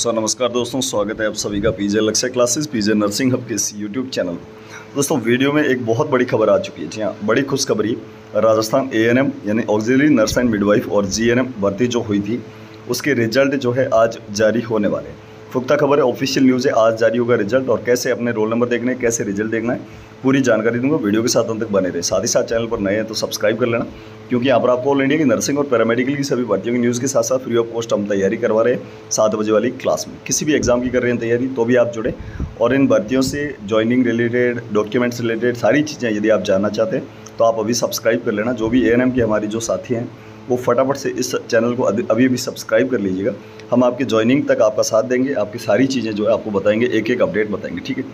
सो नमस्कार दोस्तों, स्वागत है आप सभी का पीजे लक्ष्य क्लासेस पीजे नर्सिंग हब के इस यूट्यूब चैनल दोस्तों वीडियो में एक बहुत बड़ी खबर आ चुकी है जी हाँ बड़ी खुशखबरी। राजस्थान एएनएम यानी ऑक्सिलरी नर्स एंड मिडवाइफ और जीएनएम भर्ती जो हुई थी, उसके रिज़ल्ट जो है आज जारी होने वाले हैं। पुख्ता खबर है ऑफिशियल न्यूज़ है, आज जारी होगा रिज़ल्ट और कैसे अपने रोल नंबर देखना है, कैसे रिज़ल्ट देखना है। पूरी जानकारी दूँगा, वीडियो के साथ अंत तक बने रहे। साथ ही साथ चैनल पर नए हैं तो सब्सक्राइब कर लेना, क्योंकि यहाँ पर आपको ऑल इंडिया की नर्सिंग और पैरामेडिकल की सभी भर्तियों की न्यूज़ के साथ साथ फ्री ऑफ़ कॉस्ट हम तैयारी करवा रहे हैं सात बजे वाली क्लास में। किसी भी एग्ज़ाम की कर रहे हैं तैयारी तो भी आप जुड़े। और इन भर्तियों से ज्वाइनिंग रिलेटेड डॉक्यूमेंट्स रिलेटेड सारी चीज़ें यदि आप जानना चाहते हैं तो आप अभी सब्सक्राइब कर लेना। जो भी ए की हमारी जो साथी हैं, वो फटाफट से इस चैनल को अभी अभी सब्सक्राइब कर लीजिएगा। हम आपकी ज्वाइनिंग तक आपका साथ देंगे, आपकी सारी चीज़ें जो है आपको बताएँगे एक एक अपडेट बताएँगे, ठीक है?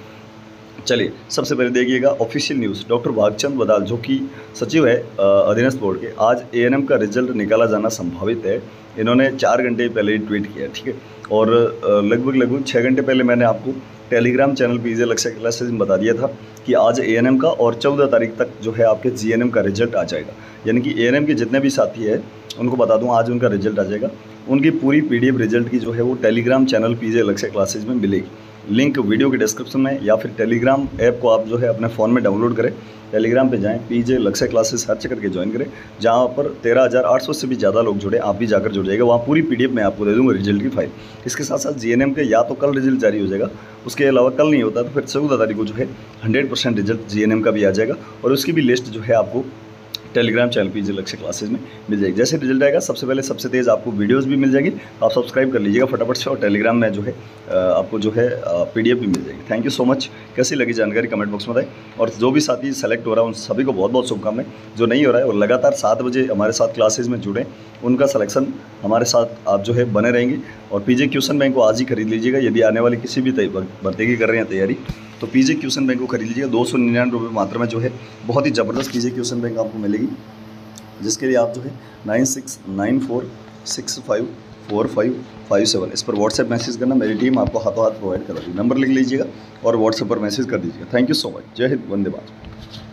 चलिए, सबसे पहले देखिएगा official news doctor Bhagchand Badal, जो कि सचिव है अधीनस्थ बोर्ड के, आज एएनएम का रिज़ल्ट निकाला जाना संभावित है। इन्होंने चार घंटे पहले ही ट्वीट किया, ठीक है? और लगभग लगभग छः घंटे पहले मैंने आपको टेलीग्राम चैनल पर इजे लक्ष्य क्लासेज में बता दिया था कि आज एएनएम का और चौदह तारीख तक जो है आपके जीएनएम का रिज़ल्ट आ जाएगा। यानी कि एएनएम के जितने भी साथी हैं, उनको बता दूँ, आज उनका रिज़ल्ट आ जाएगा। उनकी पूरी पीडीएफ रिज़ल्ट की जो है वो Telegram channel PJ Lakshya classes में मिलेगी। लिंक वीडियो के डिस्क्रिप्शन में या फिर टेलीग्राम ऐप को आप जो है अपने फ़ोन में डाउनलोड करें, टेलीग्राम पे जाएँ, पीजे लक्ष्य क्लासेस सर्च करके ज्वाइन करें, जहाँ पर तेरह हज़ार आठ सौ से भी ज़्यादा लोग जुड़े, आप भी जाकर जुड़ जाएगा वहाँ पूरी पीडीएफ मैं आपको दे दूँगा रिज़ल्ट की फ़ाइल। इसके साथ साथ जीएनएम के या तो कल रिज़ल्ट जारी हो जाएगा, उसके अलावा कल नहीं होता तो फिर चौदह तारीख को जो है हंड्रेड रिज़ल्ट जीएनएम का भी आ जाएगा और उसकी भी लिस्ट जो है आपको Telegram channel PG Lakshya classes में मिल जाएगी। जैसे रिज़ल्ट आएगा, सबसे पहले, सबसे तेज़ आपको वीडियोज़ भी मिल जाएगी। आप सब्सक्राइब कर लीजिएगा फटाफट से और टेलीग्राम में जो है आपको जो है पीडीएफ भी मिल जाएगी। थैंक यू सो मच कैसी लगी जानकारी कमेंट बॉक्स में बताएँ। और जो भी साथी सेलेक्ट हो रहा है, उन सभी को बहुत बहुत शुभकामनाएँ। जो नहीं हो रहा है और लगातार सात बजे हमारे साथ क्लासेज में जुड़ें। उनका सलेक्शन हमारे साथ आप जो है, बने रहेंगे। और पीजे क्यूशन बैंक को आज ही खरीद लीजिएगा। यदि आने वाली किसी भी भर्ती की कर रहे हैं तैयारी तो पीजे क्यूसन बैंक को खरीद लीजिएगा। दो सौ निन्यानवे रुपये मात्रा में जो है, बहुत ही ज़बरदस्त पीजे क्यूसन बैंक आपको मिलेगी, जिसके लिए आप जो है, nine six nine four six five four five five seven. इस पर व्हाट्सएप मैसेज करना, मेरी टीम आपको हाथों हाथ प्रोवाइड करा दी। नंबर लिख लीजिएगा और व्हाट्सएप पर मैसेज कर दीजिएगा। थैंक यू सो मच जय हिंद, वंदे मातरम।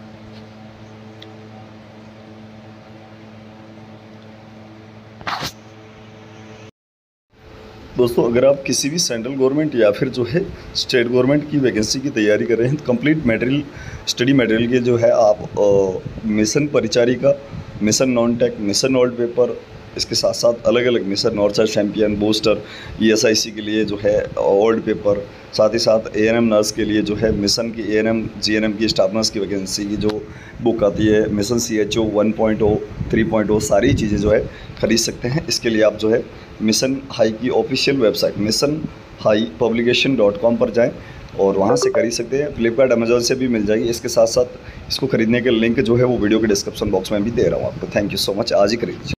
दोस्तों, अगर आप किसी भी सेंट्रल गवर्नमेंट या फिर जो है स्टेट गवर्नमेंट की वैकेंसी की तैयारी कर रहे हैं तो कंप्लीट मटेरियल, स्टडी मटेरियल के जो है आप मिशन परिचारी का, mission non tech mission old paper इसके साथ साथ अलग अलग mission north champion booster ESIC के लिए जो है ओल्ड पेपर साथ ही साथ ए नर्स के लिए जो है मिशन की ए एन की स्टाफ नर्स की वैकेंसी की जो बुक आती है, mission C H O one point O three point O सारी चीज़ें जो है ख़रीद सकते हैं। इसके लिए आप जो है मिशन हाई की official website, mission high publication dot com पर जाएँ और वहाँ से खरीद सकते हैं। फ्लिपकार्ट, अमेजोन से भी मिल जाएगी। इसके साथ साथ इसको खरीदने के लिंक जो है वो वीडियो के डिस्क्रिप्शन बॉक्स में भी दे रहा हूँ आपको। Thank you so much. आज ही खरीदिए